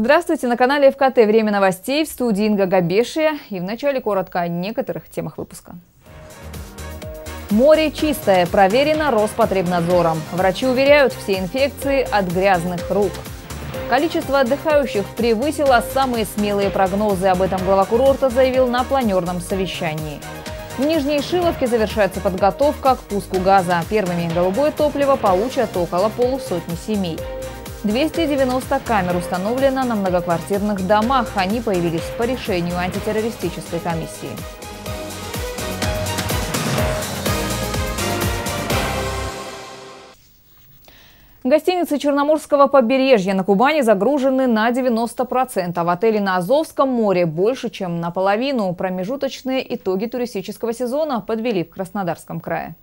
Здравствуйте, на канале ФКТ «Время новостей» в студии Инга Габешия. И вначале коротко о некоторых темах выпуска. Море чистое, проверено Роспотребнадзором. Врачи уверяют, все инфекции от грязных рук. Количество отдыхающих превысило самые смелые прогнозы. Об этом глава курорта заявил на планерном совещании. В Нижней Шиловке завершается подготовка к пуску газа. Первыми голубое топливо получат около полусотни семей. 290 камер установлено на многоквартирных домах. Они появились по решению антитеррористической комиссии. Гостиницы Черноморского побережья на Кубани загружены на 90%. В отеле на Азовском море больше, чем наполовину. Промежуточные итоги туристического сезона подвели в Краснодарском крае.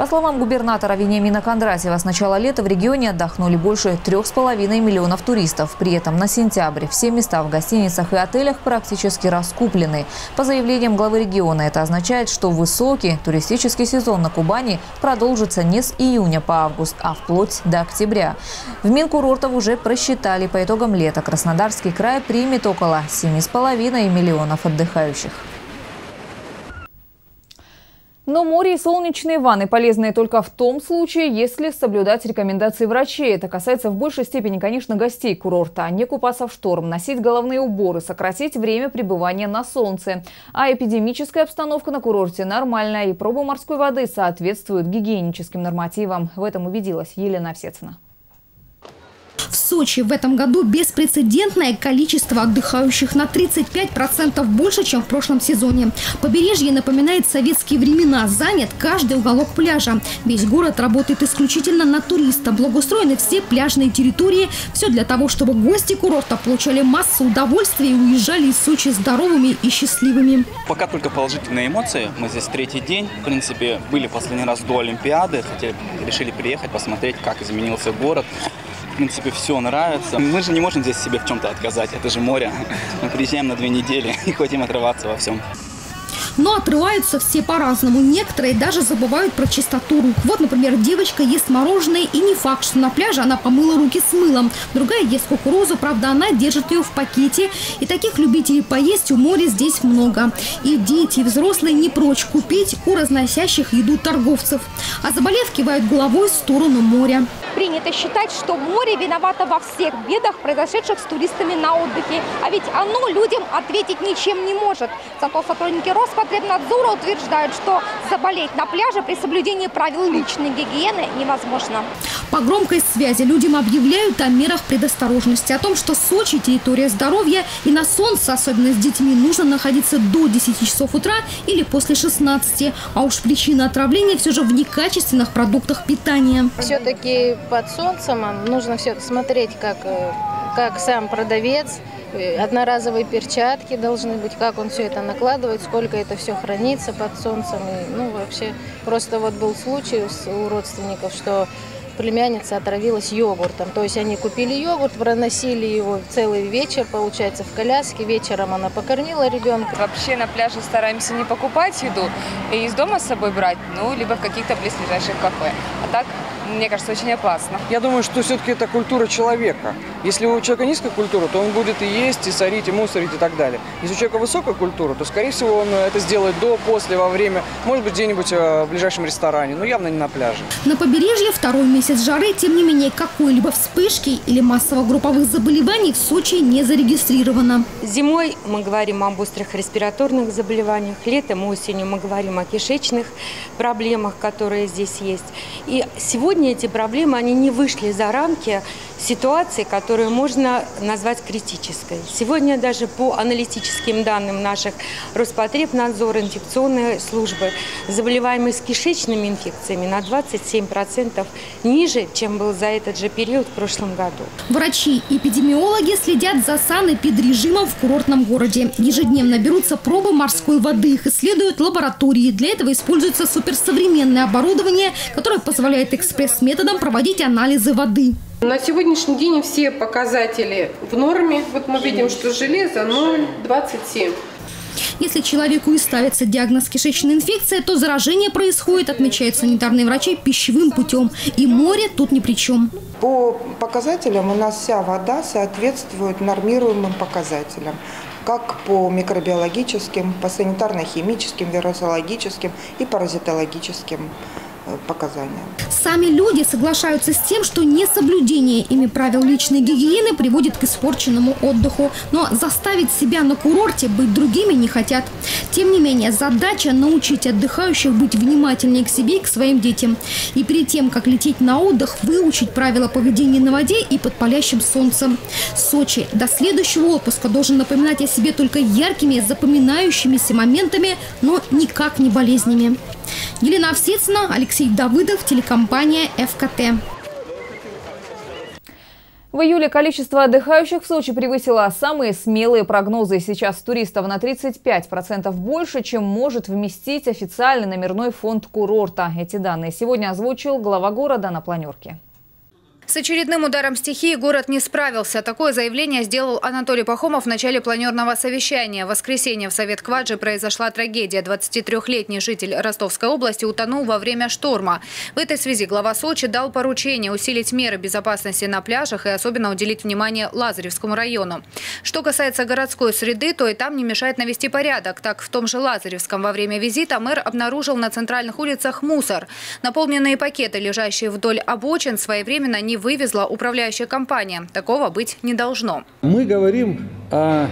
По словам губернатора Вениамина Кондратьева, с начала лета в регионе отдохнули больше трех с половиной миллионов туристов. При этом на сентябрь все места в гостиницах и отелях практически раскуплены. По заявлениям главы региона, это означает, что высокий туристический сезон на Кубани продолжится не с июня по август, а вплоть до октября. В Минкурортов уже просчитали по итогам лета. Краснодарский край примет около семи с половиной миллионов отдыхающих. Но море и солнечные ванны полезны только в том случае, если соблюдать рекомендации врачей. Это касается в большей степени, конечно, гостей курорта. Не купаться в шторм, носить головные уборы, сократить время пребывания на солнце. А эпидемическая обстановка на курорте нормальная и пробы морской воды соответствуют гигиеническим нормативам. В этом убедилась Елена Овсецина. В Сочи в этом году беспрецедентное количество отдыхающих на 35% больше, чем в прошлом сезоне. Побережье напоминает советские времена. Занят каждый уголок пляжа. Весь город работает исключительно на туриста. Благоустроены все пляжные территории. Все для того, чтобы гости курорта получали массу удовольствия и уезжали из Сочи здоровыми и счастливыми. Пока только положительные эмоции. Мы здесь третий день. В принципе, были последний раз до Олимпиады. Хотели, решили приехать, посмотреть, как изменился город принципе, все нравится. Мы же не можем здесь себе в чем-то отказать. Это же море. Мы приезжаем на две недели и хотим отрываться во всем. Но отрываются все по-разному. Некоторые даже забывают про чистоту рук. Вот, например, девочка ест мороженое, и не факт, что на пляже она помыла руки с мылом. Другая ест кукурузу, правда, она держит ее в пакете. И таких любителей поесть у моря здесь много. И дети, и взрослые не прочь купить у разносящих еду торговцев. А заболев, кивают головой в сторону моря. Принято считать, что море виновато во всех бедах, произошедших с туристами на отдыхе. А ведь оно людям ответить ничем не может. Зато сотрудники Роспотребнадзора утверждают, что заболеть на пляже при соблюдении правил личной гигиены невозможно. По громкой связи людям объявляют о мерах предосторожности, о том, что Сочи – территория здоровья, и на солнце, особенно с детьми, нужно находиться до 10 часов утра или после 16. А уж причина отравления все же в некачественных продуктах питания. Все-таки под солнцем нужно все смотреть, как, э, как сам продавец, одноразовые перчатки должны быть, как он все это накладывает, сколько это все хранится под солнцем. И, ну, вообще, просто вот был случай у родственников, что племянница отравилась йогуртом. То есть они купили йогурт, проносили его целый вечер, получается, в коляске. Вечером она покормила ребенка. Вообще на пляже стараемся не покупать еду и из дома с собой брать, ну, либо в каких-то близлежащих кафе. А так мне кажется, очень опасно. Я думаю, что все-таки это культура человека. Если у человека низкая культура, то он будет и есть, и сорить, и мусорить, и так далее. Если у человека высокая культура, то, скорее всего, он это сделает до, после, во время, может быть, где-нибудь э, в ближайшем ресторане, но явно не на пляже. На побережье второй месяц жары, тем не менее, какой-либо вспышки или массовых групповых заболеваний в Сочи не зарегистрировано. Зимой мы говорим об острых респираторных заболеваниях, летом, осенью мы говорим о кишечных проблемах, которые здесь есть. И сегодня эти проблемы, они не вышли за рамки ситуации, которую можно назвать критической. Сегодня даже по аналитическим данным наших Роспотребнадзора, инфекционной службы, заболеваемость кишечными инфекциями на 27% ниже, чем был за этот же период в прошлом году. Врачи и эпидемиологи следят за санэпидрежимом в курортном городе. Ежедневно берутся пробы морской воды, их исследуют лаборатории. Для этого используется суперсовременное оборудование, которое позволяет экспресс-методом проводить анализы воды. На сегодняшний день все показатели в норме. Вот мы видим, что железо 0,27. Если человеку и ставится диагноз кишечная инфекция, то заражение происходит, отмечают санитарные врачи, пищевым путем. И море тут ни при чем. По показателям у нас вся вода соответствует нормируемым показателям как по микробиологическим, по санитарно-химическим, вирусологическим и паразитологическим Э, показания. Сами люди соглашаются с тем, что несоблюдение ими правил личной гигиены приводит к испорченному отдыху. Но заставить себя на курорте быть другими не хотят. Тем не менее, задача научить отдыхающих быть внимательнее к себе и к своим детям. И перед тем, как лететь на отдых, выучить правила поведения на воде и под палящим солнцем. Сочи до следующего отпуска должен напоминать о себе только яркими, запоминающимися моментами, но никак не болезнями. Елена Овсецина, Алексей Давыдов, телекомпания ФКТ. В июле количество отдыхающих в Сочи превысило самые смелые прогнозы. Сейчас туристов на 35% больше, чем может вместить официальный номерной фонд курорта. Эти данные сегодня озвучил глава города на планерке. С очередным ударом стихии город не справился. Такое заявление сделал Анатолий Пахомов в начале планерного совещания. В воскресенье в Совет Кваджи произошла трагедия. 23-летний житель Ростовской области утонул во время шторма. В этой связи глава Сочи дал поручение усилить меры безопасности на пляжах и особенно уделить внимание Лазаревскому району. Что касается городской среды, то и там не мешает навести порядок. Так, в том же Лазаревском во время визита мэр обнаружил на центральных улицах мусор. Наполненные пакеты, лежащие вдоль обочин, своевременно не вывезла управляющая компания. Такого быть не должно. Мы говорим о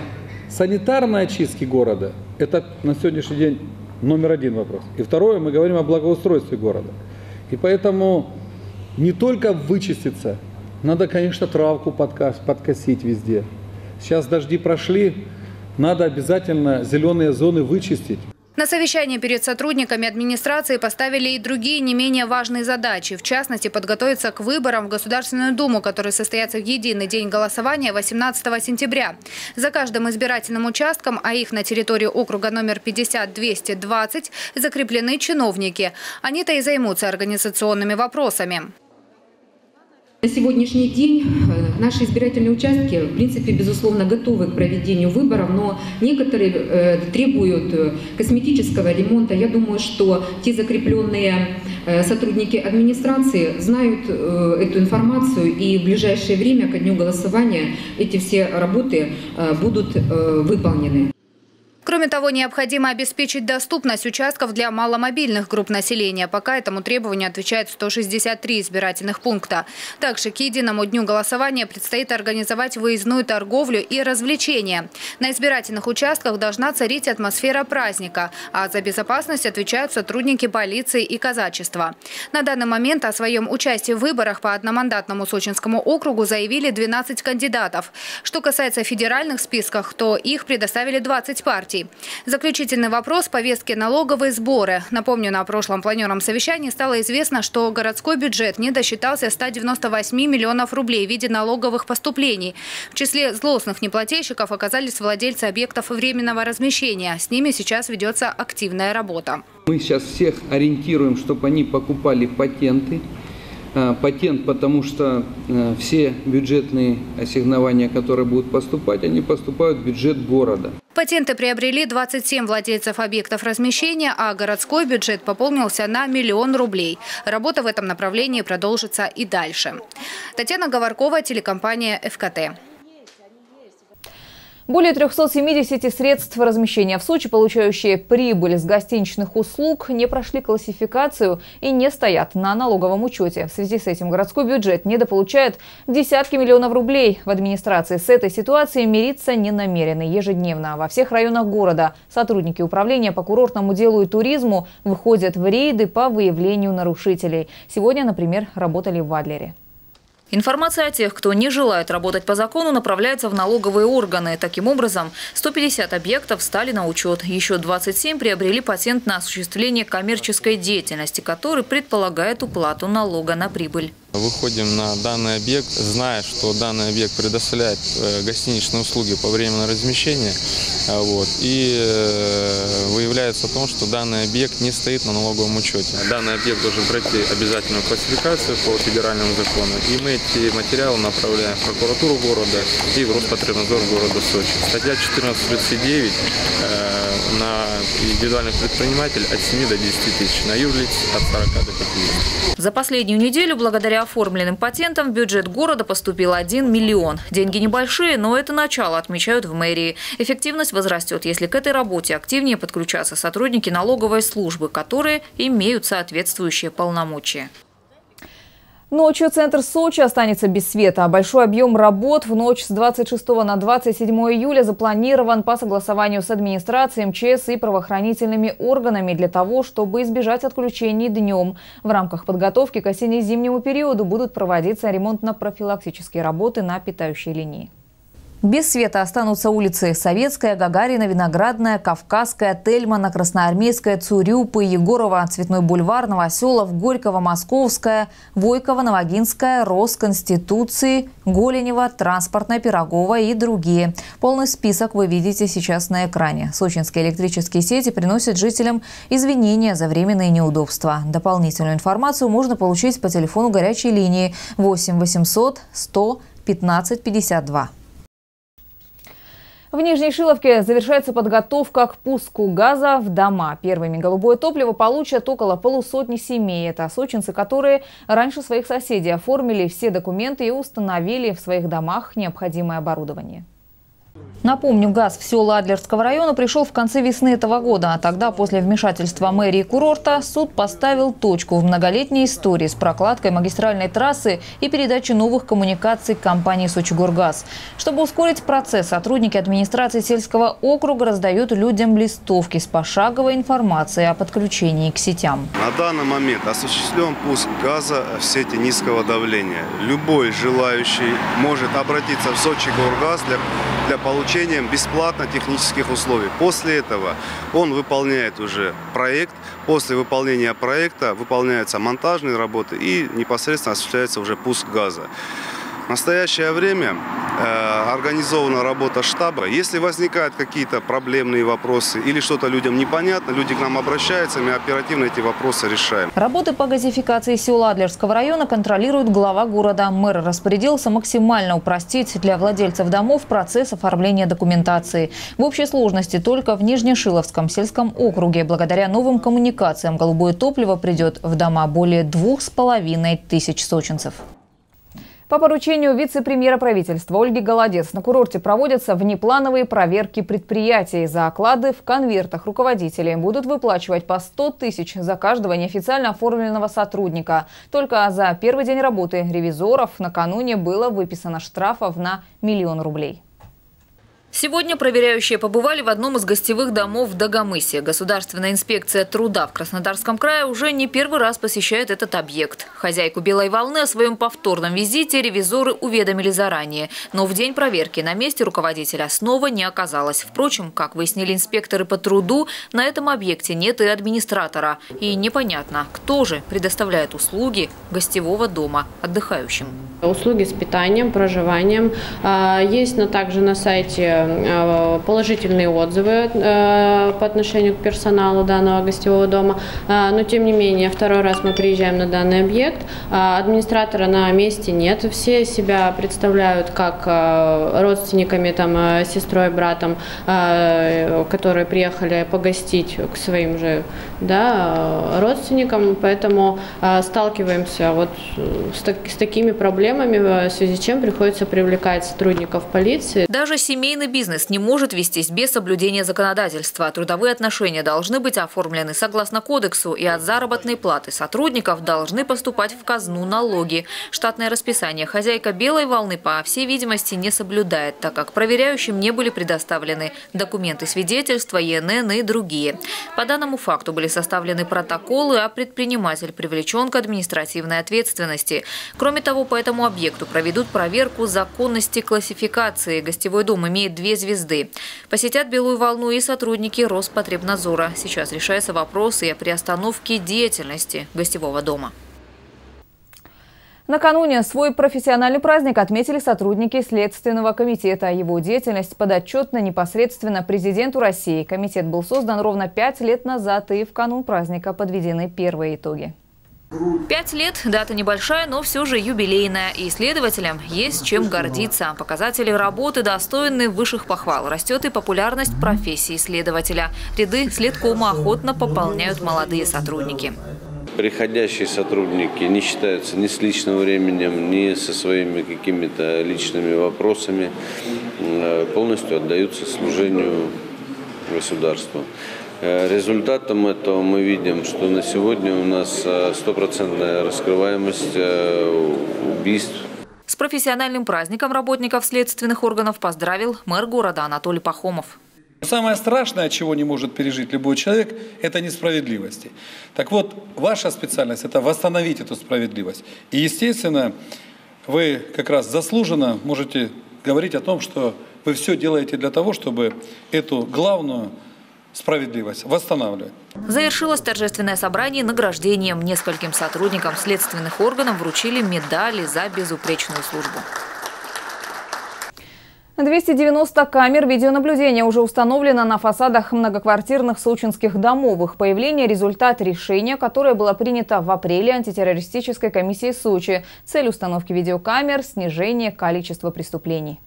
санитарной очистке города. Это на сегодняшний день номер один вопрос. И второе, мы говорим о благоустройстве города. И поэтому не только вычиститься, надо, конечно, травку подкосить везде. Сейчас дожди прошли, надо обязательно зеленые зоны вычистить. На совещании перед сотрудниками администрации поставили и другие не менее важные задачи. В частности, подготовиться к выборам в Государственную Думу, которые состоятся в единый день голосования 18 сентября. За каждым избирательным участком, а их на территории округа номер 50-220, закреплены чиновники. Они-то и займутся организационными вопросами. На сегодняшний день э, наши избирательные участки, в принципе, безусловно, готовы к проведению выборов, но некоторые э, требуют э, косметического ремонта. Я думаю, что те закрепленные сотрудники администрации знают эту информацию, и в ближайшее время, ко дню голосования, эти все работы будут выполнены. Кроме того, необходимо обеспечить доступность участков для маломобильных групп населения. Пока этому требованию отвечает 163 избирательных пункта. Также к единому дню голосования предстоит организовать выездную торговлю и развлечения. На избирательных участках должна царить атмосфера праздника, а за безопасность отвечают сотрудники полиции и казачества. На данный момент о своем участии в выборах по одномандатному Сочинскому округу заявили 12 кандидатов. Что касается федеральных списков, то их предоставили 20 партий партий. Заключительный вопрос – повестки налоговые сборы. Напомню, на прошлом планерном совещании стало известно, что городской бюджет не досчитался 198 миллионов рублей в виде налоговых поступлений. В числе злостных неплательщиков оказались владельцы объектов временного размещения. С ними сейчас ведется активная работа. Мы сейчас всех ориентируем, чтобы они покупали патенты, а, патент, потому что э, все бюджетные ассигнования, которые будут поступать, они поступают в бюджет города. Патенты приобрели 27 владельцев объектов размещения, а городской бюджет пополнился на миллион рублей. Работа в этом направлении продолжится и дальше. Татьяна Говоркова, телекомпания «ФКТ». Более 370 средств размещения в Сочи, получающие прибыль с гостиничных услуг, не прошли классификацию и не стоят на налоговом учете. В связи с этим городской бюджет недополучает десятки миллионов рублей. В администрации с этой ситуацией мириться не намерены. Ежедневно во всех районах города сотрудники управления по курортному делу и туризму выходят в рейды по выявлению нарушителей. Сегодня, например, работали в Адлере. Информация о тех, кто не желает работать по закону, направляется в налоговые органы. Таким образом, 150 объектов стали на учет. Еще 27 приобрели патент на осуществление коммерческой деятельности, который предполагает уплату налога на прибыль. Выходим на данный объект, зная, что данный объект предоставляет э, гостиничные услуги по временному размещению, э, вот, и э, выявляется о том, что данный объект не стоит на налоговом учете. Данный объект должен пройти обязательную классификацию по федеральному закону, и мы эти материалы направляем в прокуратуру города и в Роспотребнадзор города Сочи. Статья 1439 на индивидуальных предпринимателей от 7 до 10 тысяч, на юрлиц от 40 до 50. За последнюю неделю благодаря оформленным патентам в бюджет города поступил 1 миллион. Деньги небольшие, но это начало, отмечают в мэрии. Эффективность возрастет, если к этой работе активнее подключаться сотрудники налоговой службы, которые имеют соответствующие полномочия. Ночью центр Сочи останется без света. Большой объем работ в ночь с 26 на 27 июля запланирован по согласованию с администрацией МЧС и правоохранительными органами для того, чтобы избежать отключений днем. В рамках подготовки к осенне-зимнему периоду будут проводиться ремонтно-профилактические работы на питающей линии. Без света останутся улицы Советская, Гагарина, Виноградная, Кавказская, Тельмана, Красноармейская, Цурюпы, Егорова, Цветной бульвар, Новоселов, Горького, Московская, Войкова, Новогинская, Росконституции, Голенева, Транспортная, Пирогова и другие. Полный список вы видите сейчас на экране. Сочинские электрические сети приносят жителям извинения за временные неудобства. Дополнительную информацию можно получить по телефону горячей линии 8 800 100 15 52. В Нижней Шиловке завершается подготовка к пуску газа в дома. Первыми голубое топливо получат около полусотни семей. Это сочинцы, которые раньше своих соседей оформили все документы и установили в своих домах необходимое оборудование. Напомню, газ в села Адлерского района пришел в конце весны этого года. А тогда, после вмешательства мэрии курорта, суд поставил точку в многолетней истории с прокладкой магистральной трассы и передачей новых коммуникаций компании «Сочигоргаз». Чтобы ускорить процесс, сотрудники администрации сельского округа раздают людям листовки с пошаговой информацией о подключении к сетям. На данный момент осуществлен пуск газа в сети низкого давления. Любой желающий может обратиться в «Сочигоргаз» для, для получения бесплатно технических условий. После этого он выполняет уже проект. После выполнения проекта выполняются монтажные работы и непосредственно осуществляется уже пуск газа. В настоящее время э, организована работа штаба. Если возникают какие-то проблемные вопросы или что-то людям непонятно, люди к нам обращаются, мы оперативно эти вопросы решаем. Работы по газификации села Адлерского района контролирует глава города. Мэр распорядился максимально упростить для владельцев домов процесс оформления документации. В общей сложности только в Нижнешиловском сельском округе благодаря новым коммуникациям голубое топливо придет в дома более двух с половиной тысяч сочинцев. По поручению вице-премьера правительства Ольги Голодец на курорте проводятся внеплановые проверки предприятий. За оклады в конвертах руководители будут выплачивать по 100 тысяч за каждого неофициально оформленного сотрудника. Только за первый день работы ревизоров накануне было выписано штрафов на миллион рублей. Сегодня проверяющие побывали в одном из гостевых домов в Дагомысе. Государственная инспекция труда в Краснодарском крае уже не первый раз посещает этот объект. Хозяйку «Белой волны» о своем повторном визите ревизоры уведомили заранее. Но в день проверки на месте руководителя снова не оказалось. Впрочем, как выяснили инспекторы по труду, на этом объекте нет и администратора. И непонятно, кто же предоставляет услуги гостевого дома отдыхающим. Услуги с питанием, проживанием. А, есть но также на сайте положительные отзывы э, по отношению к персоналу данного гостевого дома. Э, но тем не менее, второй раз мы приезжаем на данный объект. Администратора на месте нет. Все себя представляют как родственниками, там, сестрой, братом, которые приехали погостить к своим же да, родственникам. Поэтому сталкиваемся вот с, с такими проблемами, в связи с чем приходится привлекать сотрудников полиции. Даже семейный бизнес не может вестись без соблюдения законодательства. Трудовые отношения должны быть оформлены согласно кодексу, и от заработной платы сотрудников должны поступать в казну налоги. Штатное расписание хозяйка «Белой волны» по всей видимости не соблюдает, так как проверяющим не были предоставлены документы свидетельства, ЕНН и другие. По данному факту были составлены протоколы, а предприниматель привлечен к административной ответственности. Кроме того, по этому объекту проведут проверку законности классификации. Гостевой дом имеет две звезды. Посетят «Белую волну» и сотрудники Роспотребнадзора. Сейчас решается вопрос и о приостановке деятельности гостевого дома. Накануне свой профессиональный праздник отметили сотрудники Следственного комитета. Его деятельность подотчетна непосредственно президенту России. Комитет был создан ровно пять лет назад и в канун праздника подведены первые итоги. Пять лет – дата небольшая, но все же юбилейная. И исследователям есть чем гордиться. Показатели работы достойны высших похвал. Растет и популярность профессии исследователя. Ряды следкома охотно пополняют молодые сотрудники. Приходящие сотрудники не считаются ни с личным временем, ни со своими какими-то личными вопросами. Э, полностью отдаются служению государству. Э, результатом этого мы видим, что на сегодня у нас э, стопроцентная раскрываемость э, убийств. С профессиональным праздником работников следственных органов поздравил мэр города Анатолий Пахомов. Самое страшное, чего не может пережить любой человек, это несправедливости. Так вот, ваша специальность – это восстановить эту справедливость. И, естественно, вы как раз заслуженно можете говорить о том, что вы все делаете для того, чтобы эту главную справедливость восстанавливать. Завершилось торжественное собрание награждением. Нескольким сотрудникам следственных органов вручили медали за безупречную службу. 290 камер видеонаблюдения уже установлено на фасадах многоквартирных сочинских домов. Их появление – результат решения, которое было принято в апреле антитеррористической комиссии Сочи. Цель установки видеокамер – снижение количества преступлений.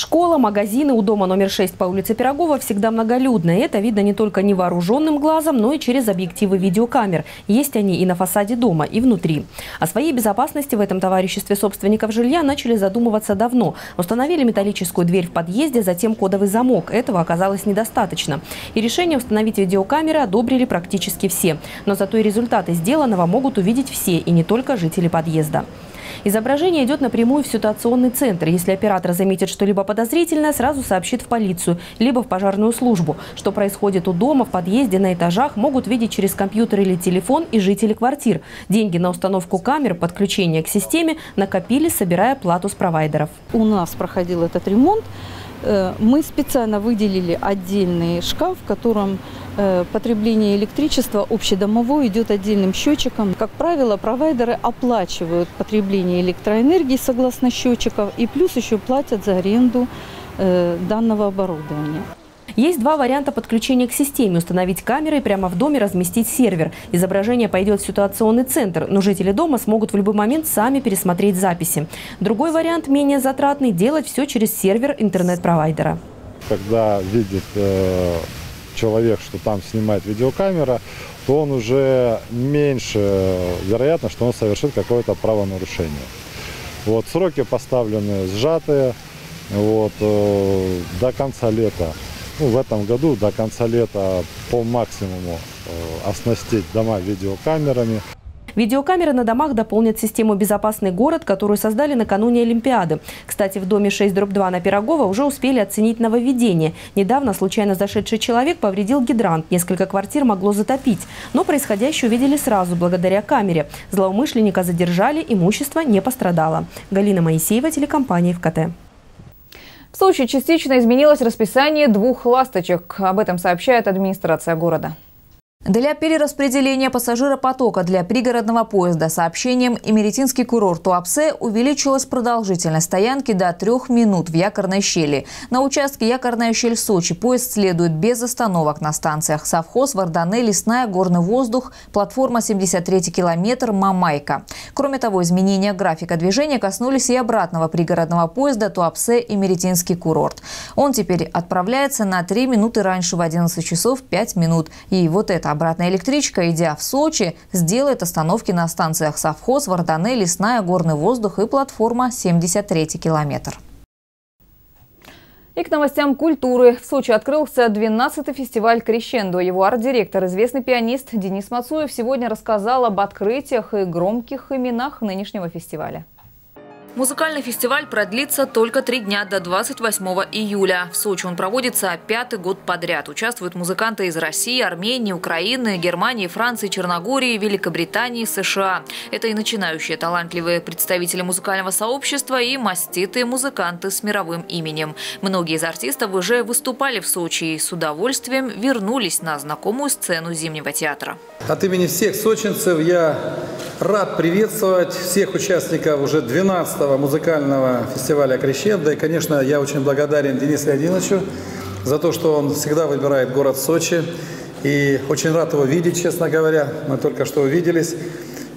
Школа, магазины у дома номер 6 по улице Пирогова всегда многолюдные. Это видно не только невооруженным глазом, но и через объективы видеокамер. Есть они и на фасаде дома, и внутри. О своей безопасности в этом товариществе собственников жилья начали задумываться давно. Установили металлическую дверь в подъезде, затем кодовый замок. Этого оказалось недостаточно. И решение установить видеокамеры одобрили практически все. Но зато и результаты сделанного могут увидеть все, и не только жители подъезда. Изображение идет напрямую в ситуационный центр. Если оператор заметит что-либо подозрительное, сразу сообщит в полицию, либо в пожарную службу. Что происходит у дома, в подъезде, на этажах, могут видеть через компьютер или телефон и жители квартир. Деньги на установку камер, подключение к системе накопили, собирая плату с провайдеров. У нас проходил этот ремонт. Э, мы специально выделили отдельный шкаф, в котором потребление электричества общедомовое идет отдельным счетчиком. Как правило, провайдеры оплачивают потребление электроэнергии согласно счетчиков и плюс еще платят за аренду э, данного оборудования. Есть два варианта подключения к системе. Установить камеры и прямо в доме разместить сервер. Изображение пойдет в ситуационный центр, но жители дома смогут в любой момент сами пересмотреть записи. Другой вариант, менее затратный, делать все через сервер интернет-провайдера. Когда видит э, человек, что там снимает видеокамера, то он уже меньше вероятно, что он совершит какое-то правонарушение. Вот, сроки поставлены сжатые. Вот, э, до конца лета, ну, в этом году до конца лета по максимуму э, оснастить дома видеокамерами. Видеокамеры на домах дополнят систему «Безопасный город», которую создали накануне Олимпиады. Кстати, в доме 6 дробь 2 на Пирогова уже успели оценить нововведение. Недавно случайно зашедший человек повредил гидрант. Несколько квартир могло затопить. Но происходящее увидели сразу, благодаря камере. Злоумышленника задержали, имущество не пострадало. Галина Моисеева, телекомпания ВКТ. В Сочи частично изменилось расписание двух ласточек. Об этом сообщает администрация города. Для перераспределения пассажиропотока для пригородного поезда сообщением Эмеретинский курорт Туапсе увеличилась продолжительность стоянки до трех минут в якорной щели. На участке якорная щель Сочи поезд следует без остановок на станциях Совхоз, Вардане, Лесная, Горный воздух, платформа 73 километр, Мамайка. Кроме того, изменения графика движения коснулись и обратного пригородного поезда Туапсе Эмеретинский курорт. Он теперь отправляется на 3 минуты раньше в 11 часов 5 минут. И вот это Обратная электричка, идя в Сочи, сделает остановки на станциях Совхоз, Вардане, Лесная, Горный воздух и платформа 73 километр. И к новостям культуры. В Сочи открылся 12-й фестиваль «Крещендо». Его арт-директор, известный пианист Денис Мацуев сегодня рассказал об открытиях и громких именах нынешнего фестиваля. Музыкальный фестиваль продлится только три дня до 28 июля. В Сочи он проводится пятый год подряд. Участвуют музыканты из России, Армении, Украины, Германии, Франции, Черногории, Великобритании, США. Это и начинающие талантливые представители музыкального сообщества и маститые музыканты с мировым именем. Многие из артистов уже выступали в Сочи и с удовольствием вернулись на знакомую сцену Зимнего театра. От имени всех сочинцев я рад приветствовать всех участников уже 12 го музыкального фестиваля «Крещендо». И, конечно, я очень благодарен Денису Леонидовичу за то, что он всегда выбирает город Сочи И очень рад его видеть, честно говоря. Мы только что увиделись.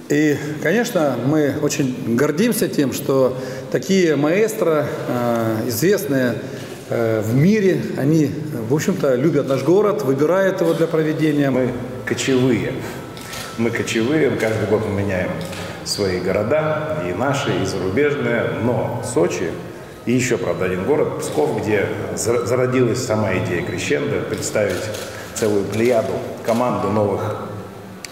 И, конечно, мы очень гордимся тем, что такие маэстро, э, известные э, в мире, они, в общем-то, любят наш город, выбирают его для проведения. Мы кочевые. Мы кочевые, каждый год мы меняем свои города, и наши, и зарубежные, но Сочи и еще, правда, один город, Псков, где зародилась сама идея крещенда, представить целую плеяду, команду новых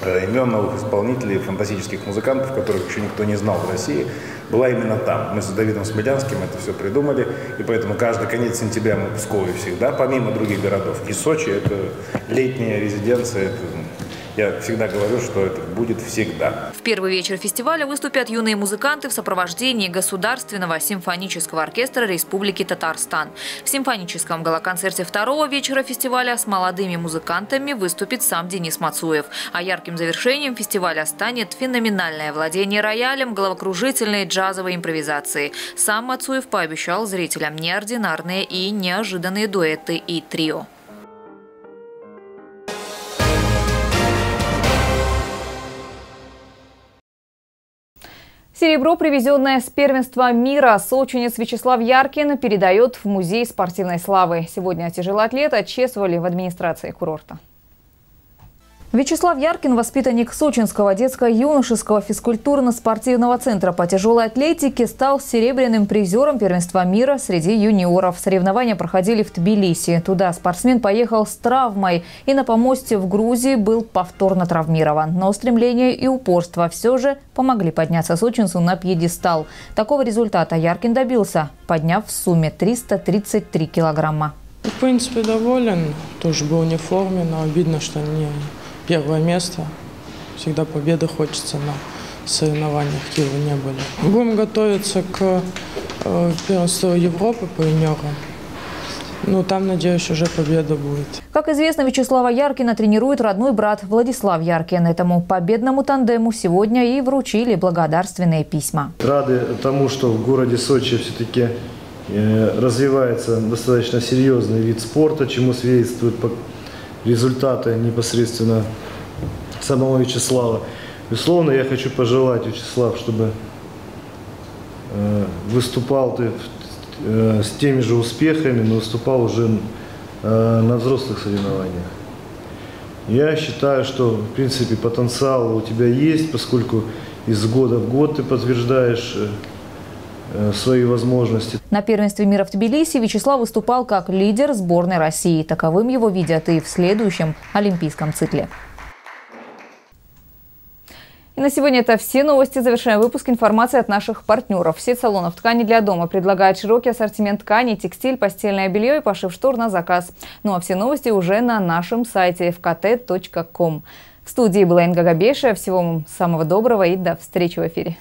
э, имен, новых исполнителей, фантастических музыкантов, которых еще никто не знал в России, была именно там. Мы с Давидом Смолянским это все придумали, и поэтому каждый конец сентября мы в Пскове всегда, помимо других городов. И Сочи – это летняя резиденция, это я всегда говорю, что это будет всегда. В первый вечер фестиваля выступят юные музыканты в сопровождении Государственного симфонического оркестра Республики Татарстан. В симфоническом галоконцерте второго вечера фестиваля с молодыми музыкантами выступит сам Денис Мацуев. А ярким завершением фестиваля станет феноменальное владение роялем головокружительной джазовой импровизации. Сам Мацуев пообещал зрителям неординарные и неожиданные дуэты и трио. Серебро, привезенное с первенства мира, сочинец Вячеслав Яркин передает в Музей спортивной славы. Сегодня тяжелоатлета чествовали в администрации курорта. Вячеслав Яркин – воспитанник Сочинского детско-юношеского физкультурно-спортивного центра по тяжелой атлетике, стал серебряным призером первенства мира среди юниоров. Соревнования проходили в Тбилиси. Туда спортсмен поехал с травмой и на помосте в Грузии был повторно травмирован. Но стремление и упорство все же помогли подняться сочинцу на пьедестал. Такого результата Яркин добился, подняв в сумме 333 килограмма. В принципе, доволен. Тоже был не в форме, но видно, что не первое место. Всегда победы хочется на соревнованиях, какие бы не были. Будем готовиться к э, первенству Европы по юниорам. Ну, там, надеюсь, уже победа будет. Как известно, Вячеслава Яркина тренирует родной брат Владислав Яркин. Этому победному тандему сегодня и вручили благодарственные письма. Рады тому, что в городе Сочи все-таки э, развивается достаточно серьезный вид спорта, чему свидетельствует результаты непосредственно самого Вячеслава. Безусловно, я хочу пожелать, Вячеслав, чтобы э, выступал ты э, с теми же успехами, но выступал уже э, на взрослых соревнованиях. Я считаю, что, в принципе, потенциал у тебя есть, поскольку из года в год ты подтверждаешь Э, свои возможности. На первенстве мира в Тбилиси Вячеслав выступал как лидер сборной России. Таковым его видят и в следующем олимпийском цикле. И на сегодня это все новости. Завершаем выпуск информации от наших партнеров. Сеть салонов ткани для дома предлагает широкий ассортимент тканей, текстиль, постельное белье и пошив штор на заказ. Ну а все новости уже на нашем сайте fkt.com. В студии была Инга Габеша. Всего вам самого доброго и до встречи в эфире.